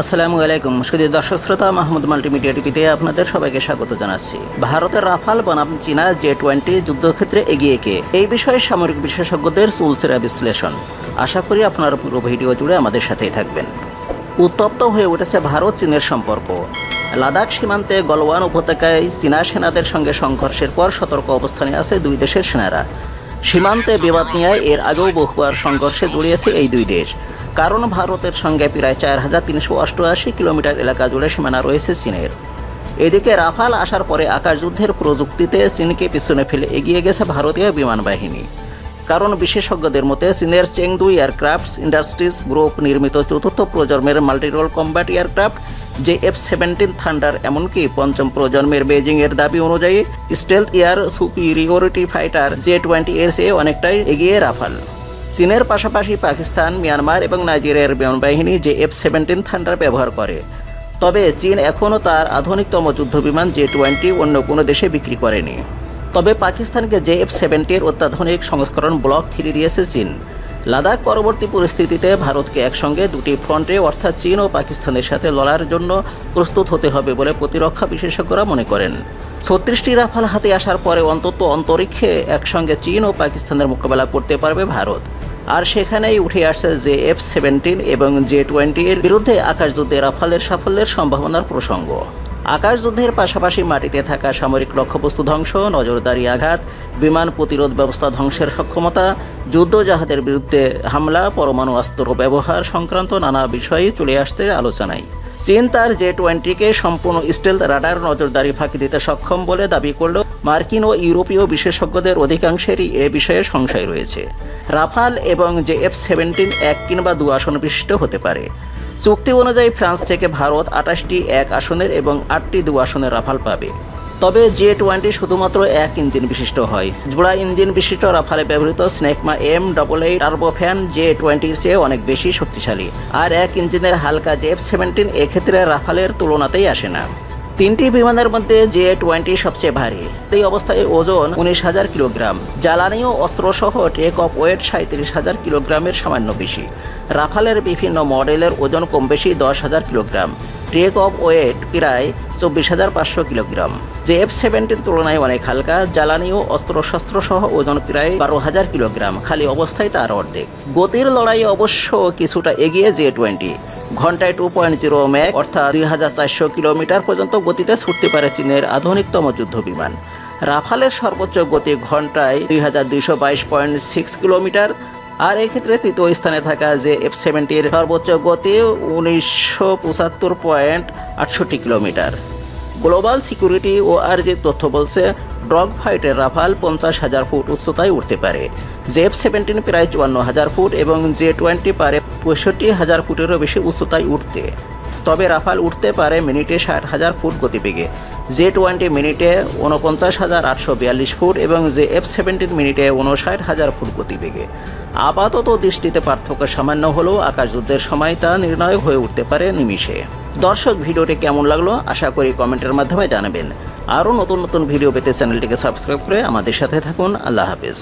আসসালামু আলাইকুম শুধু দর্শক শ্রোতা, মাহমুদ মাল্টিমিডিয়া টিভিতে আপনাদের সবাইকে স্বাগত জানাচ্ছি। ভারতের রাফাল বনাম চীনা জে টোয়েন্টি যুদ্ধক্ষেত্রে এগিয়ে কে? এই বিষয়ে সামরিক বিশেষজ্ঞদের চুলসেরা বিশ্লেষণ। আশা করি আপনারা পুরো ভিডিও জুড়ে আমাদের সাথেই থাকবেন। উত্তপ্ত হয়ে উঠেছে ভারত চীনের সম্পর্ক। লাদাখ সীমান্তে গলওয়ান উপত্যকায় চীনা সেনাদের সঙ্গে সংঘর্ষের পর সতর্ক অবস্থানে আছে দুই দেশের সেনারা। সীমান্তে বিবাদ নিয়ে এর আগেও বহুবার সংঘর্ষে জড়িয়েছে এই দুই দেশ। কারণ ভারতের সঙ্গে প্রায় চার হাজার তিনশো অষ্টআশি কিলোমিটার এলাকা জুড়ে সীমানা রয়েছে চীনের। এদিকে রাফাল আসার পরে আকাশযুদ্ধের প্রযুক্তিতে চীনকে পিছনে ফেলে এগিয়ে গেছে ভারতীয় বিমান বাহিনী। কারণ বিশেষজ্ঞদের মতে, চীনের চেংদু এয়ারক্রাফটস ইন্ডাস্ট্রিজ গ্রুপ নির্মিত চতুর্থ প্রজন্মের মাল্টিরোল কম্ব্যাট এয়ারক্রাফট, যে এফ সেভেন্টিন থান্ডার, এমনকি পঞ্চম প্রজন্মের বেজিংয়ের দাবি অনুযায়ী, stealth air superiority fighter J twenty এর চেয়ে অনেকটাই এগিয়ে রাফাল। চীনের পাশাপাশি পাকিস্তান, মিয়ানমার এবং নাইজেরিয়ার বিমান বাহিনী যে এফ সেভেন্টিন থান্ডার ব্যবহার করে। তবে চীন এখনও তার আধুনিকতম যুদ্ধবিমান জে টোয়েন্টি অন্য কোনো দেশে বিক্রি করেনি। তবে পাকিস্তানকে জে এফ সেভেন্টির অত্যাধুনিক সংস্করণ ব্লক থ্রি দিয়েছে চীন। লাদাখ পরবর্তী পরিস্থিতিতে ভারতকে একসঙ্গে দুটি ফ্রন্টে, অর্থাৎ চীন ও পাকিস্তানের সাথে লড়ার জন্য প্রস্তুত হতে হবে বলে প্রতিরক্ষা বিশেষজ্ঞরা মনে করেন। ছত্রিশটি রাফাল হাতে আসার পরে অন্তত অন্তরিক্ষে একসঙ্গে চীন ও পাকিস্তানের মোকাবেলা করতে পারবে ভারত। আর সেখানেই উঠে আসছে যে এফ সেভেন্টিন এবং জে এর বিরুদ্ধে আকাশযুদ্ধে রাফালের সাফল্যের সম্ভাবনার প্রসঙ্গ। আকাশযুদ্ধের পাশাপাশি মাটিতে থাকা সামরিক লক্ষ্যবস্তু ধ্বংস, নজরদারি আঘাত, বিমান প্রতিরোধ ব্যবস্থা ধ্বংসের সক্ষমতা যুদ্ধজাহাজের বিরুদ্ধে হামলা, পরমাণু অস্ত্র ব্যবহার সংক্রান্ত নানা বিষয়ে চলে আসছে আলোচনায়। চীন তার জে টোয়েন্টিকে সম্পূর্ণ স্টেল রাডার নজরদারি ফাঁকি দিতে সক্ষম বলে দাবি করলেও মার্কিন ও ইউরোপীয় বিশেষজ্ঞদের অধিকাংশেরই এ বিষয়ে সংশয় রয়েছে। রাফাল এবং জে এফ সেভেন্টিন এক কিংবা দু আসন বিশিষ্ট হতে পারে। চুক্তি অনুযায়ী ফ্রান্স থেকে ভারত আঠাশটি এক আসনের এবং আটটি দু আসনের রাফাল পাবে। তবে জে টোয়েন্টি শুধুমাত্র এক ইঞ্জিন বিশিষ্ট হয়। জোড়া ইঞ্জিন বিশিষ্ট রাফালে ব্যবহৃত Snecma M double eight turbofan J টোয়েন্টির চেয়ে অনেক বেশি শক্তিশালী। আর এক ইঞ্জিনের হালকা জেফ সেভেন্টিন এক্ষেত্রে রাফালের তুলনাতেই আসে না। তিনটি বিমানের মধ্যে জে টোয়েন্টি সবচেয়ে ভারী। এই অবস্থায় ওজন উনিশ হাজার কিলোগ্রাম। জ্বালানি ও অস্ত্রসহ টেক অফ ওয়েট সাঁত্রিশ হাজার কিলোগ্রামের সামান্য বেশি। রাফালের বিভিন্ন মডেলের ওজন কম বেশি দশ হাজার কিলোগ্রাম। টেক অফ ওয়েট প্রায় চব্বিশ হাজার পাঁচশো কিলোগ্রাম। জে এফ সেভেন্টির তুলনায় অনেক হালকা। জ্বালানি ও অস্ত্রশস্ত্র সহ ওজন প্রায় বারো হাজার কিলোগ্রাম। খালি অবস্থায় তার অর্ধেক। গতির লড়াই অবশ্য কিছুটা এগিয়ে জে টোয়েন্টি। ঘন্টায় টু পয়েন্ট জিরো ম্যাক অর্থাৎ দুই হাজার চারশো কিলোমিটার পর্যন্ত গতিতে ছুটতে পারে চীনের আধুনিকতম যুদ্ধ বিমান। রাফালের সর্বোচ্চ গতি ঘন্টায় দুই হাজার দুইশো বাইশ পয়েন্ট সিক্স কিলোমিটার। আর এক্ষেত্রে তৃতীয় স্থানে থাকা যে এফ সেভেন্টির সর্বোচ্চ গতি উনিশশো পঁচাত্তর পয়েন্ট আটষট্টি কিলোমিটার। গ্লোবাল সিকিউরিটি ও আর যে তথ্য বলছে, ড্রগ ফাইটের রাফাল পঞ্চাশ হাজার ফুট উচ্চতায় উঠতে পারে। জেফ সেভেন্টিন প্রায় চুয়ান্ন হাজার ফুট এবং জে টোয়েন্টি পারে পঁয়ষট্টি হাজার ফুটেরও বেশি উচ্চতায় উঠতে। তবে রাফাল উঠতে পারে মিনিটে ষাট হাজার ফুট গতিবেগে। জে টোয়েন্টি মিনিটে উনপঞ্চাশ হাজার আটশো বিয়াল্লিশ ফুট এবং জে এফ সেভেন্টিন মিনিটে উনষাট হাজার ফুট গতিবেগে। আপাতত দৃষ্টিতে পার্থক্য সামান্য হলেও আকাশযুদ্ধের সময় তা নির্ণায়ক হয়ে উঠতে পারে নিমিষে। দর্শক ভিডিওটি কেমন লাগল আশা করি কমেন্টের মাধ্যমে জানাবেন। আরও নতুন নতুন ভিডিও পেতে চ্যানেলটিকে সাবস্ক্রাইব করে আমাদের সাথে থাকুন। আল্লাহ হাফেজ।